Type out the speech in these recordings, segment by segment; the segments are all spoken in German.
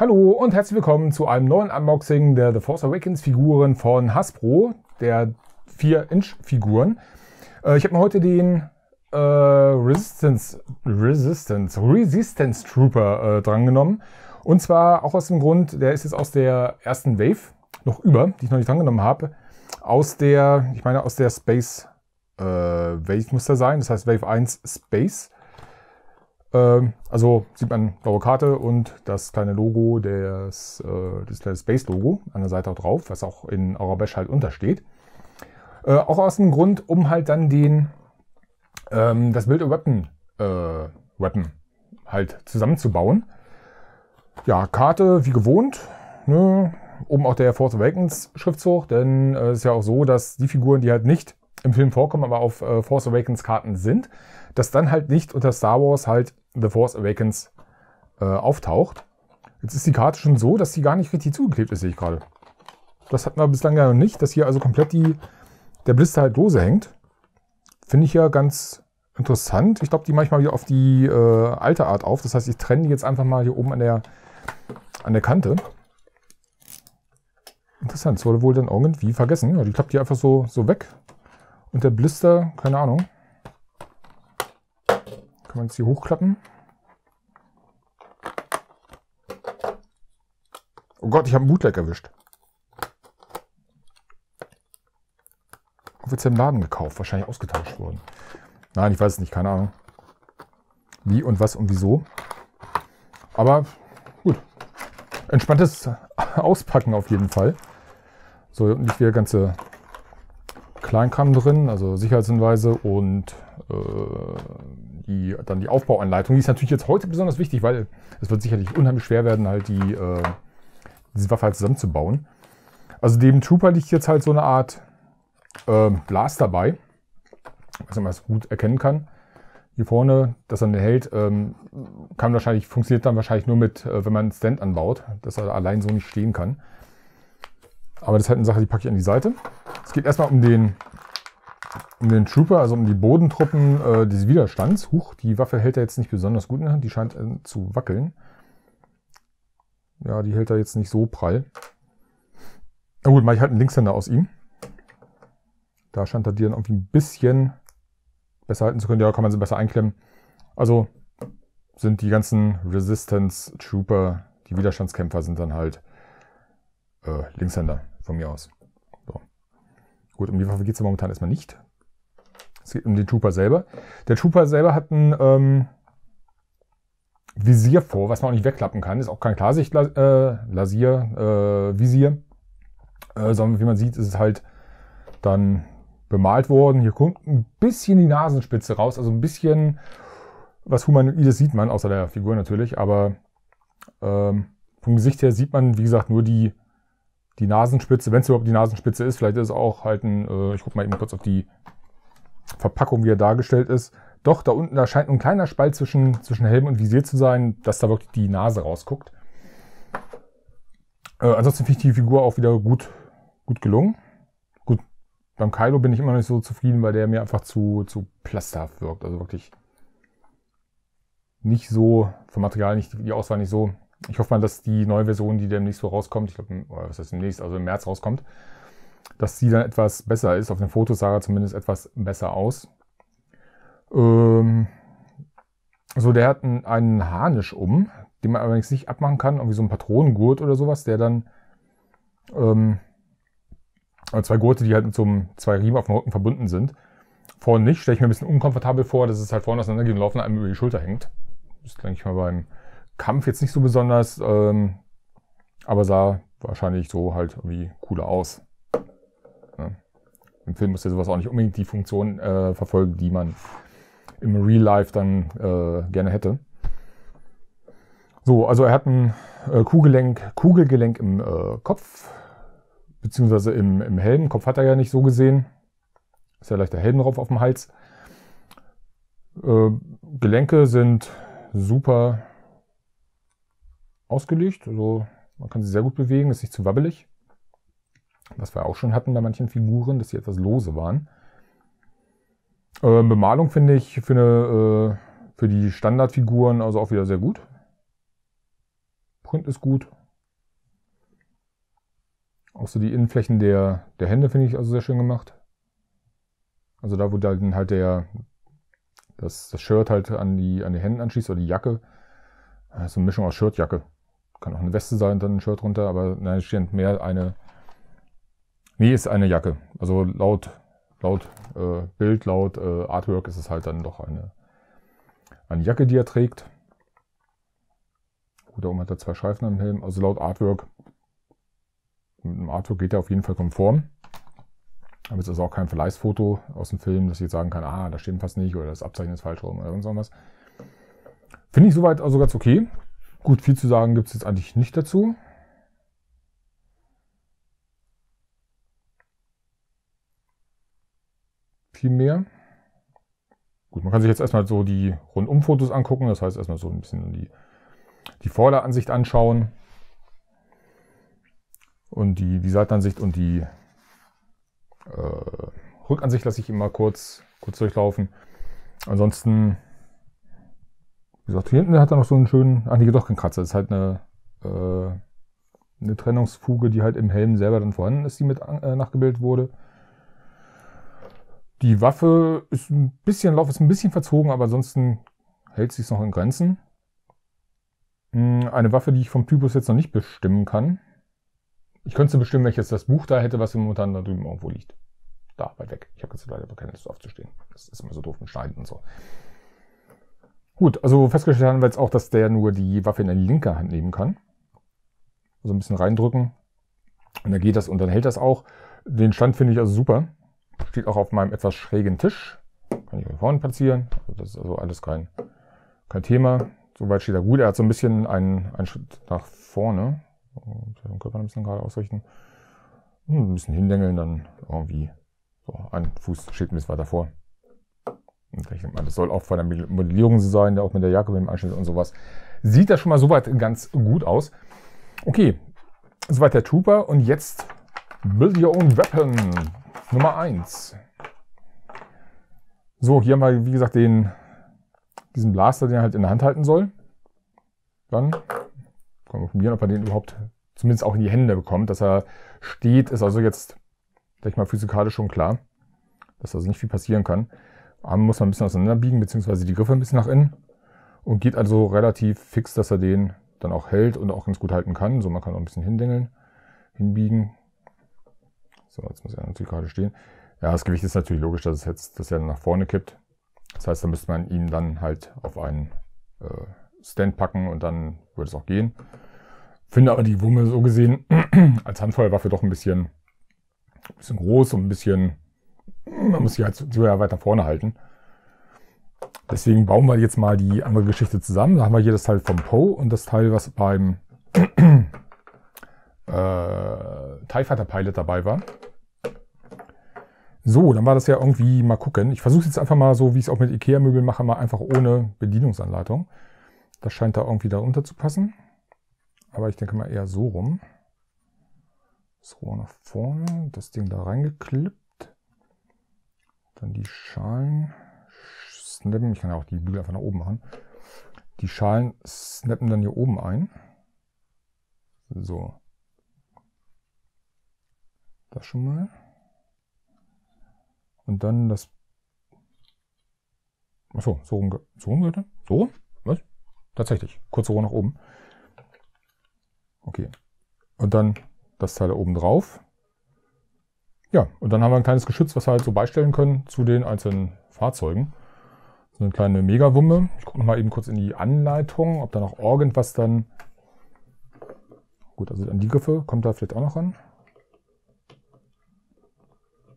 Hallo und herzlich willkommen zu einem neuen Unboxing der The Force Awakens Figuren von Hasbro, der 4-Inch Figuren. Äh, ich habe mir heute den äh, Resistance, Resistance, Resistance Trooper äh, drangenommen. Und zwar auch aus dem Grund, der ist jetzt aus der ersten Wave noch über, die ich noch nicht drangenommen habe. Aus der, ich meine aus der Space äh, Wave muss da sein, das heißt Wave 1 Space. Ähm, also sieht man blaue Karte und das kleine Logo, des, äh, das kleine Space-Logo an der Seite auch drauf, was auch in Arabesch halt untersteht. Äh, auch aus dem Grund, um halt dann den, ähm, das Build a Weapon, äh, Weapon halt zusammenzubauen. Ja, Karte wie gewohnt. Ne? Oben auch der Force Awakens Schriftzug, denn äh, es ist ja auch so, dass die Figuren, die halt nicht im Film vorkommen, aber auf äh, Force Awakens Karten sind, dass dann halt nicht unter Star Wars halt The Force Awakens äh, auftaucht. Jetzt ist die Karte schon so, dass sie gar nicht richtig zugeklebt ist, sehe ich gerade. Das hatten wir bislang ja noch nicht, dass hier also komplett die, der Blister halt lose hängt. Finde ich ja ganz interessant. Ich glaube, die mache ich mal wieder auf die äh, alte Art auf. Das heißt, ich trenne die jetzt einfach mal hier oben an der, an der Kante. Interessant, das wurde wohl dann irgendwie vergessen. Ja, die klappt hier einfach so, so weg. Und der Blister, keine Ahnung. Kann man jetzt hier hochklappen. Oh Gott, ich habe einen Bootleg erwischt. Offiziell im Laden gekauft, wahrscheinlich ausgetauscht worden. Nein, ich weiß es nicht, keine Ahnung. Wie und was und wieso. Aber gut. Entspanntes Auspacken auf jeden Fall. So, nicht wieder ganze Kleinkram drin, also Sicherheitshinweise und äh, die, dann die Aufbauanleitung. Die ist natürlich jetzt heute besonders wichtig, weil es wird sicherlich unheimlich schwer werden, halt die, äh, diese Waffe halt zusammenzubauen. Also dem Trooper liegt jetzt halt so eine Art äh, Glas dabei, was man es gut erkennen kann. Hier vorne, dass er den hält, ähm, kann wahrscheinlich, funktioniert dann wahrscheinlich nur mit, äh, wenn man einen Stand anbaut, dass er allein so nicht stehen kann. Aber das ist halt eine Sache, die packe ich an die Seite. Es geht erstmal um den, um den Trooper, also um die Bodentruppen äh, des Widerstands. Huch, die Waffe hält er jetzt nicht besonders gut in der Hand. Die scheint äh, zu wackeln. Ja, die hält er jetzt nicht so prall. Na gut, mache ich halt einen Linkshänder aus ihm. Da scheint er die dann irgendwie ein bisschen besser halten zu können. Ja, kann man sie besser einklemmen. Also sind die ganzen Resistance Trooper, die Widerstandskämpfer sind dann halt äh, Linkshänder von mir aus. Gut, um die Waffe geht es momentan erstmal nicht. Es geht um den Trooper selber. Der Trooper selber hat ein ähm, Visier vor, was man auch nicht wegklappen kann. Ist auch kein Klarsicht-Lasier-Visier. Äh, äh, sondern wie man sieht, ist es halt dann bemalt worden. Hier kommt ein bisschen die Nasenspitze raus. Also ein bisschen was Humanoides sieht man, außer der Figur natürlich. Aber ähm, vom Gesicht her sieht man, wie gesagt, nur die die Nasenspitze, wenn es überhaupt die Nasenspitze ist, vielleicht ist es auch halt ein, äh, ich gucke mal eben kurz auf die Verpackung, wie er dargestellt ist. Doch, da unten, da scheint ein kleiner Spalt zwischen, zwischen Helm und Visier zu sein, dass da wirklich die Nase rausguckt. Äh, ansonsten finde ich die Figur auch wieder gut, gut gelungen. Gut, beim Kylo bin ich immer noch nicht so zufrieden, weil der mir einfach zu, zu plasterhaft wirkt. Also wirklich nicht so, vom Material nicht, die Auswahl nicht so ich hoffe mal, dass die neue Version, die demnächst so rauskommt, ich glaube, was heißt demnächst, also im März rauskommt, dass die dann etwas besser ist. Auf den Fotos sah er zumindest etwas besser aus. Ähm, so, der hat einen, Harnisch um, den man allerdings nicht abmachen kann, irgendwie so ein Patronengurt oder sowas, der dann ähm, also zwei Gurte, die halt mit so einem, zwei Riemen auf dem Rücken verbunden sind. Vorne nicht, stelle ich mir ein bisschen unkomfortabel vor, dass es halt vorne auseinandergeht und laufen einem über die Schulter hängt. Das denke ich mal, beim Kampf jetzt nicht so besonders, ähm, aber sah wahrscheinlich so halt irgendwie cooler aus. Ja. Im Film muss ja sowas auch nicht unbedingt die Funktion äh, verfolgen, die man im Real Life dann äh, gerne hätte. So, also er hat ein äh, Kugelgelenk, Kugelgelenk im äh, Kopf, beziehungsweise im, im Helm. Kopf hat er ja nicht so gesehen. Ist ja leicht der Helm drauf auf dem Hals. Äh, Gelenke sind super ausgelegt. Also man kann sie sehr gut bewegen, ist nicht zu wabbelig. Was wir auch schon hatten bei manchen Figuren, dass sie etwas lose waren. Äh, Bemalung finde ich für, eine, äh, für die Standardfiguren also auch wieder sehr gut. Print ist gut. Auch so die Innenflächen der, der Hände finde ich also sehr schön gemacht. Also da, wo dann halt der, das, das Shirt halt an die, an die Hände anschließt oder die Jacke. So eine Mischung aus Shirtjacke. Kann auch eine Weste sein, dann ein Shirt runter, aber nein, es steht mehr eine. Nee, ist eine Jacke. Also laut, laut äh, Bild, laut äh, Artwork ist es halt dann doch eine, eine Jacke, die er trägt. Gut, da oben hat er zwei Schleifen am Helm. Also laut Artwork. Mit dem Artwork geht er auf jeden Fall konform. Aber es ist auch kein Verleihsfoto aus dem Film, dass ich jetzt sagen kann, ah, da stimmt was nicht oder das Abzeichen ist falsch rum oder irgendwas. Finde ich soweit also ganz okay. Gut, viel zu sagen gibt es jetzt eigentlich nicht dazu. Viel mehr. Gut, man kann sich jetzt erstmal so die Rundumfotos angucken. Das heißt erstmal so ein bisschen die, die Vorderansicht anschauen. Und die, die Seitenansicht und die äh, Rückansicht lasse ich immer kurz, kurz durchlaufen. Ansonsten, wie gesagt, hier hinten hat er noch so einen schönen, ach nee, doch kein Kratzer. Das ist halt eine, äh, eine Trennungsfuge, die halt im Helm selber dann vorhanden ist, die mit äh, nachgebildet wurde. Die Waffe ist ein bisschen, Lauf ist ein bisschen verzogen, aber ansonsten hält es noch in Grenzen. Hm, eine Waffe, die ich vom Typus jetzt noch nicht bestimmen kann. Ich könnte bestimmen, welches das Buch da hätte, was momentan da drüben irgendwo liegt. Da, weit weg. Ich habe jetzt leider keine Lust aufzustehen. Das ist immer so doof mit Schneiden und so. Gut, also festgestellt haben wir jetzt auch, dass der nur die Waffe in der linke Hand nehmen kann. Also ein bisschen reindrücken. Und dann geht das und dann hält das auch. Den Stand finde ich also super. Steht auch auf meinem etwas schrägen Tisch. Kann ich hier vorne platzieren. Also das ist also alles kein, kein Thema. Soweit steht er gut. Er hat so ein bisschen einen, einen Schritt nach vorne. Den Körper ein bisschen gerade ausrichten. Ein bisschen hindengeln, dann irgendwie so ein Fuß steht ein bisschen weiter vor. Und ich denke mal, das soll auch von der Modellierung sein, auch mit der Jacke, mit dem Anschnitt und sowas. Sieht das schon mal soweit ganz gut aus. Okay, soweit der Trooper. Und jetzt Build Your Own Weapon Nummer 1. So, hier haben wir, wie gesagt, den, diesen Blaster, den er halt in der Hand halten soll. Dann können wir probieren, ob er den überhaupt zumindest auch in die Hände bekommt. Dass er steht, ist also jetzt, denke ich mal, physikalisch schon klar. Dass also nicht viel passieren kann. Arm muss man ein bisschen auseinanderbiegen, beziehungsweise die Griffe ein bisschen nach innen. Und geht also relativ fix, dass er den dann auch hält und auch ganz gut halten kann. So, man kann auch ein bisschen hindengeln, hinbiegen. So, jetzt muss er natürlich gerade stehen. Ja, das Gewicht ist natürlich logisch, dass es jetzt, dass er nach vorne kippt. Das heißt, da müsste man ihn dann halt auf einen äh, Stand packen und dann würde es auch gehen. Finde aber die Wumme so gesehen als Handfeuerwaffe doch ein bisschen, ein bisschen groß und ein bisschen, man muss sie halt so weiter vorne halten. Deswegen bauen wir jetzt mal die andere Geschichte zusammen. Da haben wir hier das Teil vom Poe und das Teil, was beim äh, TIE Fighter Pilot dabei war. So, dann war das ja irgendwie mal gucken. Ich versuche jetzt einfach mal so, wie ich es auch mit Ikea-Möbeln mache, mal einfach ohne Bedienungsanleitung. Das scheint da irgendwie darunter zu passen. Aber ich denke mal eher so rum. Rohr nach vorne, das Ding da reingeklippt. Dann die Schalen snappen. Ich kann ja auch die Bügel einfach nach oben machen. Die Schalen snappen dann hier oben ein. So. Das schon mal. Und dann das. Achso, so rum. So rum, Leute? So? Was? Tatsächlich. Kurze Rohr nach oben. Okay. Und dann das Teil da oben drauf. Ja, und dann haben wir ein kleines Geschütz, was wir halt so beistellen können zu den einzelnen Fahrzeugen. So eine kleine Megawumme. Ich gucke mal eben kurz in die Anleitung, ob da noch irgendwas dann... Gut, also an die Griffe kommt da vielleicht auch noch ran.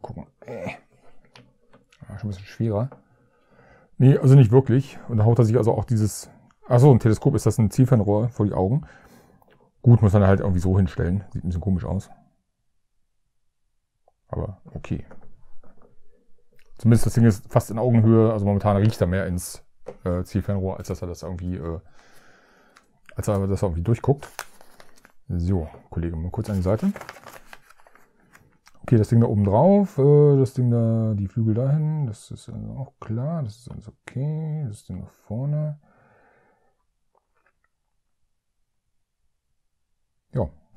Gucken. Äh. Ja, schon ein bisschen schwerer. Nee, also nicht wirklich. Und da haut er sich also auch dieses Achso, ein Teleskop ist das ein Zielfernrohr vor die Augen. Gut, muss man halt irgendwie so hinstellen. Sieht ein bisschen komisch aus. Aber okay. Zumindest das Ding ist fast in Augenhöhe. Also momentan riecht er mehr ins äh, Zielfernrohr, als dass er das irgendwie, äh, als er das irgendwie durchguckt. So, Kollege, mal kurz an die Seite. Okay, das Ding da oben drauf, äh, das Ding da, die Flügel dahin, das ist auch klar, das ist alles okay. Das Ding nach vorne.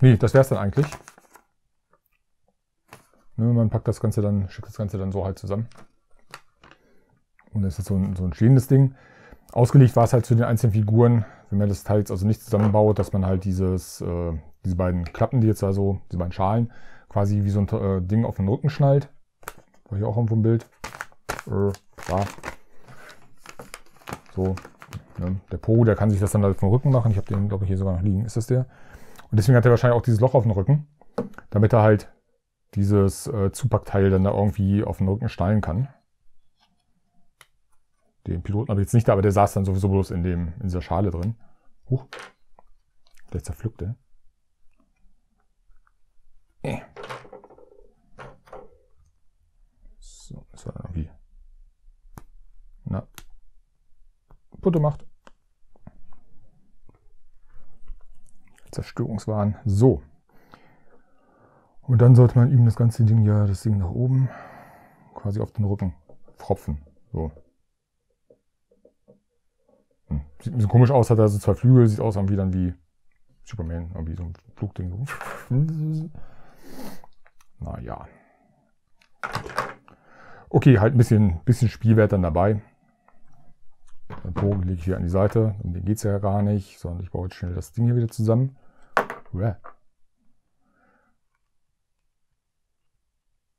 nee, das wäre es dann eigentlich. Ne, man packt das Ganze dann, schickt das Ganze dann so halt zusammen. Und das ist so ein, so ein stehendes Ding. Ausgelegt war es halt zu den einzelnen Figuren, wenn man das Teil jetzt also nicht zusammenbaut, dass man halt dieses, äh, diese beiden Klappen, die jetzt also, diese beiden Schalen, quasi wie so ein äh, Ding auf den Rücken schnallt. War hier auch irgendwo ein Bild. Äh, da. So. Ne? Der Po, der kann sich das dann halt vom Rücken machen. Ich habe den, glaube ich, hier sogar noch liegen. Ist das der? Und deswegen hat er wahrscheinlich auch dieses Loch auf dem Rücken, damit er halt dieses äh, Zupackteil dann da irgendwie auf den Rücken schnallen kann. Den Piloten habe ich jetzt nicht da, aber der saß dann sowieso bloß in, dem, in dieser Schale drin. Huch. Der zerpflückte. Äh. So, das war irgendwie. Na. Putte macht. Zerstörungswahn. So. Und dann sollte man ihm das ganze Ding ja, das Ding nach oben, quasi auf den Rücken pfropfen. So. Hm. Sieht ein bisschen komisch aus, hat also zwei Flügel, sieht aus wie dann wie Superman, irgendwie so ein Flugding. naja. Okay, halt ein bisschen, bisschen Spielwert dann dabei. Den Bogen lege ich hier an die Seite. Um den geht es ja gar nicht, sondern ich baue jetzt schnell das Ding hier wieder zusammen.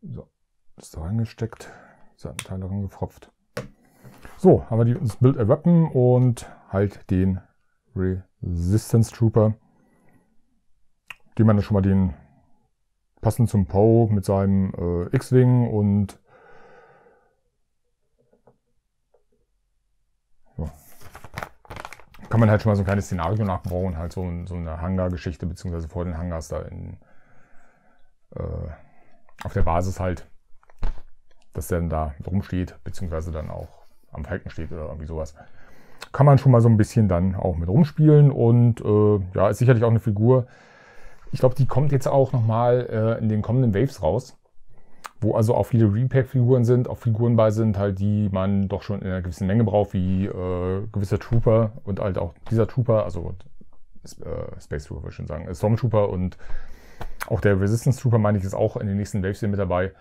So, ist da reingesteckt. Seitenteile reingefropft. So, haben wir das Bild Weapon und halt den Resistance Trooper, den man dann schon mal den passend zum Poe mit seinem äh, X-Wing und ja, kann man halt schon mal so ein kleines Szenario nachbauen, halt so, so eine Hangar-Geschichte, beziehungsweise vor den Hangars da in, äh, auf der Basis halt, dass der dann da rumsteht, beziehungsweise dann auch am Falken steht oder irgendwie sowas. Kann man schon mal so ein bisschen dann auch mit rumspielen und äh, ja, ist sicherlich auch eine Figur. Ich glaube, die kommt jetzt auch nochmal äh, in den kommenden Waves raus, wo also auch viele Repack-Figuren sind, auch Figuren bei sind, halt, die man doch schon in einer gewissen Menge braucht, wie äh, gewisser Trooper und halt auch dieser Trooper, also äh, Space Trooper würde ich schon sagen, äh, Stormtrooper und auch der Resistance Trooper, meine ich, ist auch in den nächsten Waves mit dabei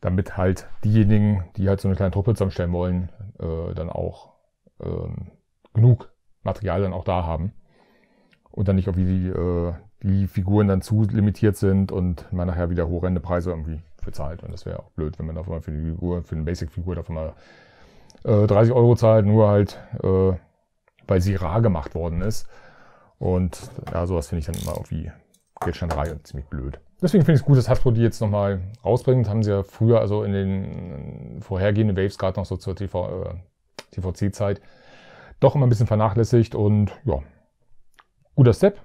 damit halt diejenigen, die halt so eine kleine Truppe zusammenstellen wollen, äh, dann auch ähm, genug Material dann auch da haben. Und dann nicht irgendwie die, äh, die Figuren dann zu limitiert sind und man nachher wieder horrende Preise irgendwie bezahlt. Und das wäre auch blöd, wenn man auf einmal für die Figur, für eine Basic-Figur davon mal äh, 30 Euro zahlt, nur halt, äh, weil sie rar gemacht worden ist. Und ja, sowas finde ich dann immer irgendwie Geldschanderei und ziemlich blöd. Deswegen finde ich es gut, dass Hasbro die jetzt nochmal rausbringt. Haben sie ja früher, also in den vorhergehenden Waves, gerade noch so zur TV, äh, TVC-Zeit, doch immer ein bisschen vernachlässigt und ja, guter Step.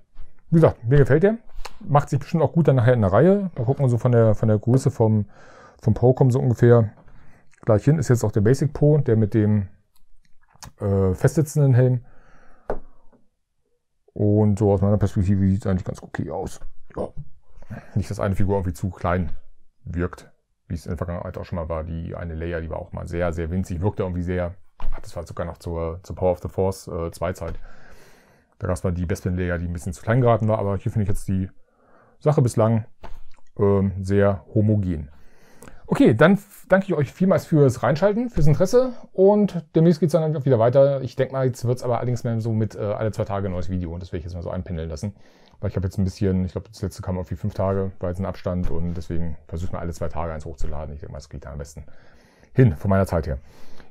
Wie gesagt, mir gefällt der. Macht sich bestimmt auch gut dann nachher in der Reihe. Da gucken wir so von der, von der Größe vom, vom Procom so ungefähr gleich hin. Ist jetzt auch der Basic Po, der mit dem äh, festsitzenden Helm. Und so aus meiner Perspektive sieht es eigentlich ganz okay aus. Ja nicht, dass eine Figur irgendwie zu klein wirkt, wie es in der Vergangenheit auch schon mal war. Die eine Layer, die war auch mal sehr, sehr winzig, wirkte irgendwie sehr, das war sogar noch zur, zur Power of the Force äh, Zweizeit. Da gab es mal die Bespin Layer, die ein bisschen zu klein geraten war, aber hier finde ich jetzt die Sache bislang ähm, sehr homogen. Okay, dann danke ich euch vielmals fürs Reinschalten, fürs Interesse und demnächst geht es dann wieder weiter. Ich denke mal, jetzt wird es aber allerdings mehr so mit äh, alle zwei Tage ein neues Video und das werde ich jetzt mal so einpendeln lassen. Weil ich habe jetzt ein bisschen, ich glaube, das letzte kam auf wie fünf Tage, war jetzt ein Abstand und deswegen versuche ich mal alle zwei Tage eins hochzuladen. Ich denke mal, das geht dann am besten hin von meiner Zeit her.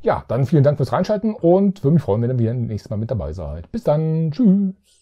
Ja, dann vielen Dank fürs Reinschalten und würde mich freuen, wenn ihr wieder nächstes Mal mit dabei seid. Bis dann, tschüss.